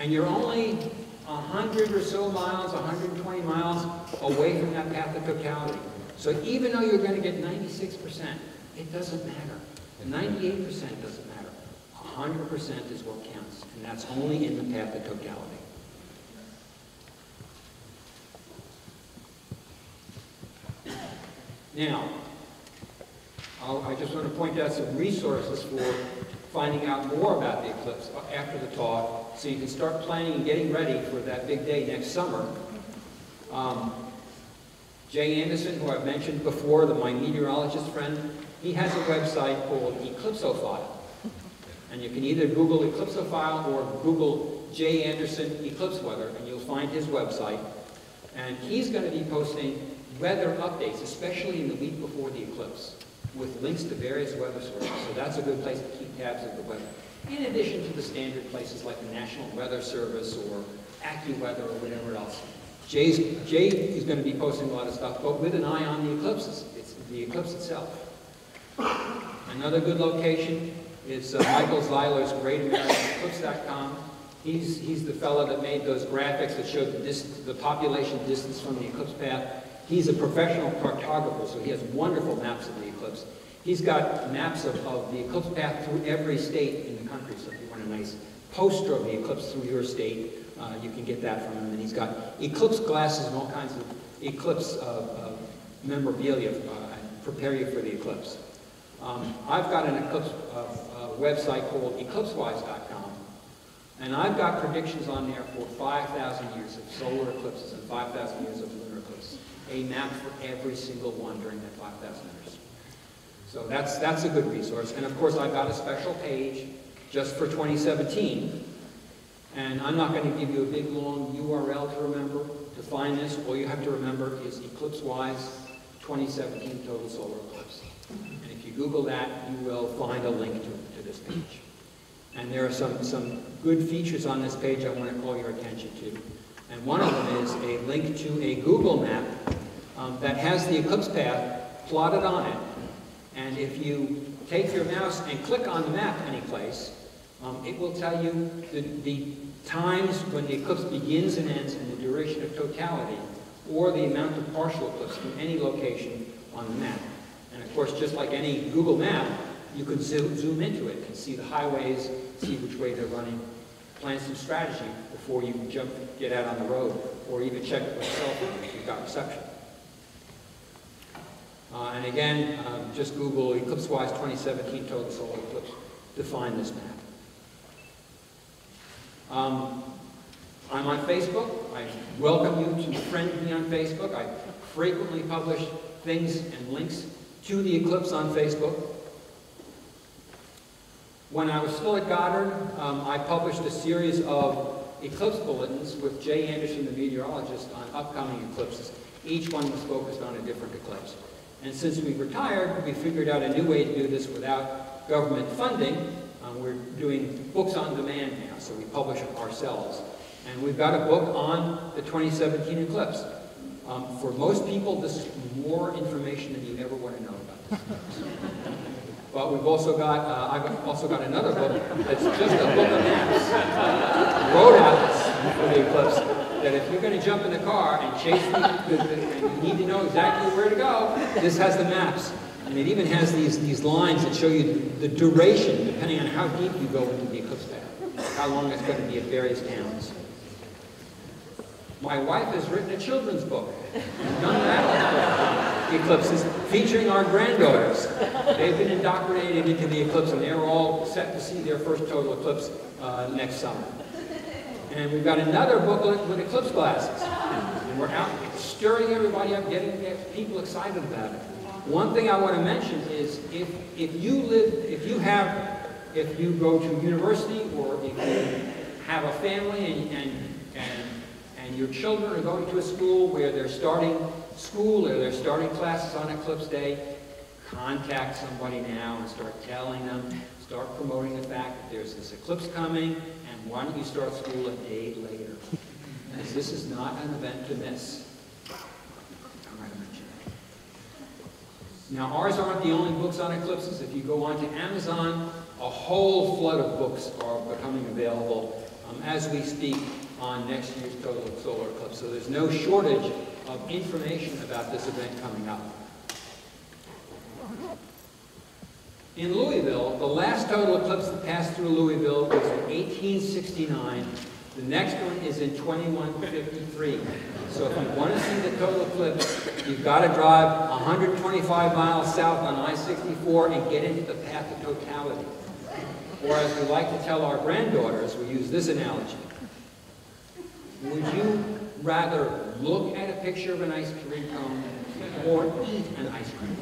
And you're only 100 or so miles, 120 miles away from that path of totality. So even though you're going to get 96%, it doesn't matter. 98% doesn't matter. 100% is what counts, and that's only in the path of totality. Now, I'll, I just want to point out some resources for finding out more about the eclipse after the talk, so you can start planning and getting ready for that big day next summer. Um, Jay Anderson, who I've mentioned before, the, my meteorologist friend, he has a website called Eclipsophile. And you can either Google Eclipsophile or Google Jay Anderson Eclipse Weather, and you'll find his website. And he's going to be posting weather updates, especially in the week before the eclipse, with links to various weather sources. So that's a good place to keep tabs of the weather. In addition to the standard places like the National Weather Service or AccuWeather or whatever else. Jay's, Jay is going to be posting a lot of stuff, but with an eye on the eclipses, it's the eclipse itself. Another good location is uh, Michael Zeiler's GreatAmericanEclipse.com. He's, he's the fellow that made those graphics that showed the, the population distance from the eclipse path. He's a professional cartographer, so he has wonderful maps of the eclipse. He's got maps of, of the eclipse path through every state in the country, so if you want a nice poster of the eclipse through your state, uh, you can get that from him. And he's got eclipse glasses and all kinds of eclipse uh, memorabilia uh, prepare you for the eclipse. Um, I've got an eclipse uh, uh, website called eclipsewise.com, and I've got predictions on there for 5,000 years of solar eclipses and 5,000 years of lunar. A map for every single one during that 5,000 years. So that's, that's a good resource. And of course, I've got a special page just for 2017. And I'm not going to give you a big, long URL to remember. To find this, all you have to remember is EclipseWise 2017 Total Solar Eclipse And if you Google that, you will find a link to, to this page. And there are some, some good features on this page I want to call your attention to. And one of them is a link to a Google map um, that has the eclipse path plotted on it. And if you take your mouse and click on the map anyplace, um, it will tell you the, the times when the eclipse begins and ends and the duration of totality, or the amount of partial eclipse from any location on the map. And of course, just like any Google map, you can zoom, zoom into it and see the highways, see which way they're running, plan some strategy before you jump, get out on the road, or even check it with a cell phone if you've got reception. Uh, and again, um, just Google EclipseWise 2017 Total Solar Eclipse to find this map. Um, I'm on Facebook. I welcome you to friend me on Facebook. I frequently publish things and links to the eclipse on Facebook. When I was still at Goddard, um, I published a series of eclipse bulletins with Jay Anderson, the meteorologist, on upcoming eclipses. Each one was focused on a different eclipse. And since we retired, we figured out a new way to do this without government funding. Um, we're doing books on demand now, so we publish ourselves. And we've got a book on the 2017 eclipse. Um, for most people, this is more information than you ever want to know about this. but we've also got, uh, I've also got another book that's just a book of maps, road atlas for the eclipse, that if you're going to jump in the car and chase the, and you need to know exactly where to go, this has the maps. And it even has these, these lines that show you the duration, depending on how deep you go into the eclipse path, how long it's going to be at various towns. My wife has written a children's book, Young book, Eclipses, featuring our granddaughters. They've been indoctrinated into the eclipse, and they're all set to see their first total eclipse uh, next summer. And we've got another booklet with eclipse glasses. And we're out stirring everybody up, getting people excited about it. One thing I want to mention is if, if you live, if you have, if you go to university or if you have a family and, and, and and your children are going to a school where they're starting school or they're starting classes on Eclipse Day, contact somebody now and start telling them, start promoting the fact that there's this eclipse coming, and why don't you start school a day later? Because this is not an event to miss. Now, ours aren't the only books on eclipses. If you go onto Amazon, a whole flood of books are becoming available um, as we speak on next year's total solar eclipse. So there's no shortage of information about this event coming up. In Louisville, the last total eclipse that passed through Louisville was in 1869. The next one is in 2153. So if you want to see the total eclipse, you've got to drive 125 miles south on I-64 and get into the path of totality. Or as we like to tell our granddaughters, we use this analogy. Would you rather look at a picture of an ice cream cone or eat an ice cream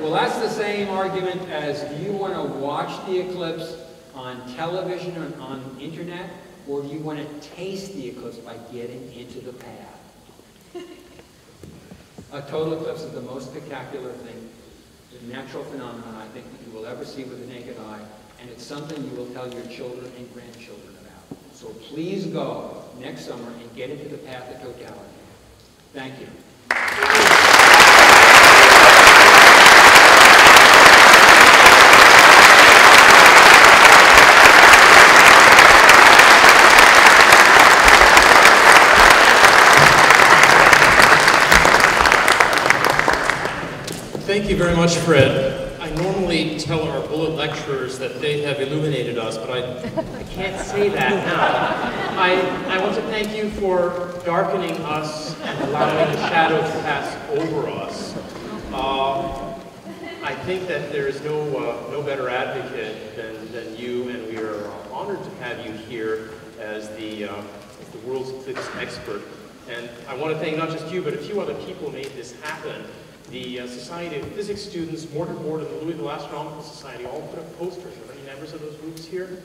well, that's the same argument as do you want to watch the eclipse on television or on the internet, or do you want to taste the eclipse by getting into the path? A total eclipse is the most spectacular thing, the natural phenomenon I think that you will ever see with the naked eye, and it's something you will tell your children and grandchildren about. So please go next summer and get into the path of totality. Thank you. Thank you very much, Fred. I normally tell our Bullitt lecturers that they have illuminated us, but I, I can't say that now. I, I want to thank you for darkening us allowing the shadow to pass over us. Uh, I think that there is no, uh, no better advocate than, than you, and we are honored to have you here as the, uh, as the world's eclipse expert. And I want to thank not just you, but a few other people made this happen the uh, Society of Physics students, Mortar Board, and the Louisville Astronomical Society all put up posters. Are any members of those groups here?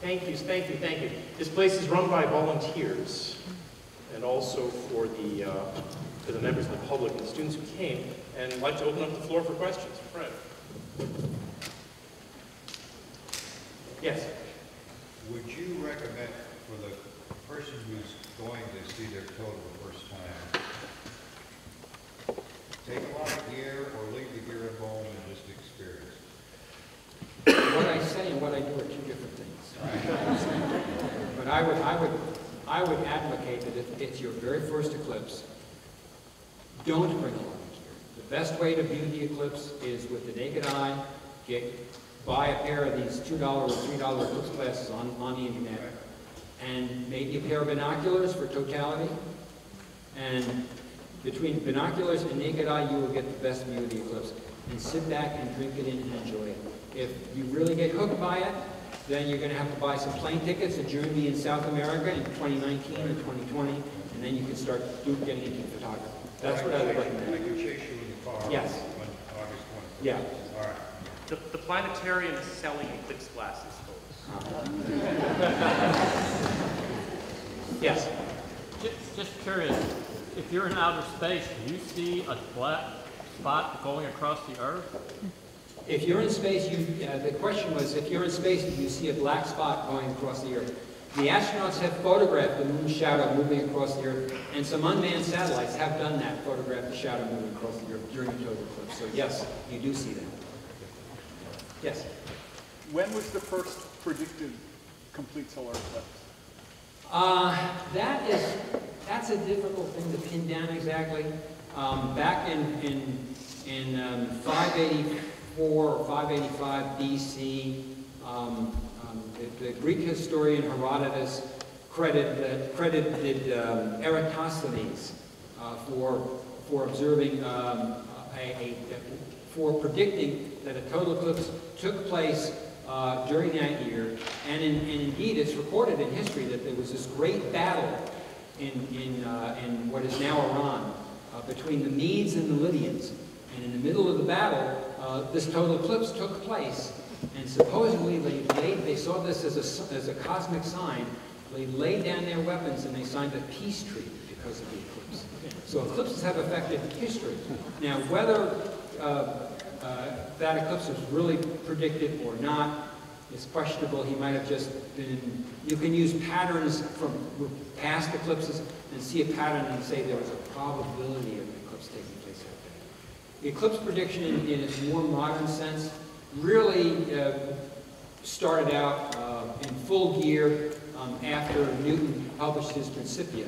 Thank you, thank you, thank you. This place is run by volunteers, and also for the, uh, for the members of the public and the students who came. And I'd like to open up the floor for questions. Fred. Yes? Would you recommend for the person who's going to see their total the first time, take a lot of gear or leave the gear at home and just experience? What I say and what I do are two different things. But I would, I would, I would advocate that if it's your very first eclipse, don't bring a of gear. The best way to view the eclipse is with the naked eye, get, buy a pair of these $2 or $3 eclipse glasses on, on the internet, and maybe a pair of binoculars for totality, and between binoculars and naked eye, you will get the best view of the eclipse. And sit back and drink it in and enjoy it. If you really get hooked by it, then you're going to have to buy some plane tickets to join me in South America in 2019 or 2020, and then you can start do, getting into photography. That's what I would I recommend. could chase you in the car. Yes. On August 25th. Yeah. All right. The, the planetarium is selling eclipse glasses, folks. Yes. Just, just curious, if you're in outer space, do you see a black spot going across the Earth? If you're in space, you, uh, the question was, if you're in space, do you see a black spot going across the Earth? The astronauts have photographed the moon's shadow moving across the Earth, and some unmanned satellites have done that, photographed the shadow moving across the Earth during the total eclipse. So yes, you do see that. Yes. When was the first predicted complete solar eclipse? Uh, that is, that's a difficult thing to pin down exactly. Um, back in, in, in um, 584 or 585 BC, um, um, the, the Greek historian Herodotus credited, credited um, Eratosthenes uh, for, for observing, um, a, a, for predicting that a total eclipse took place uh, during that year. And, in, and indeed, it's recorded in history that there was this great battle in, in, uh, in what is now Iran uh, between the Medes and the Lydians. And in the middle of the battle, uh, this total eclipse took place. And supposedly they, laid, they saw this as a, as a cosmic sign. They laid down their weapons and they signed a peace treaty because of the eclipse. So eclipses have affected history. Now, whether uh, uh, that eclipse was really predicted or not is questionable. He might have just been, you can use patterns from past eclipses and see a pattern and say there was a probability of an eclipse taking place that day. The eclipse prediction in, in its more modern sense really uh, started out uh, in full gear um, after Newton published his Principia.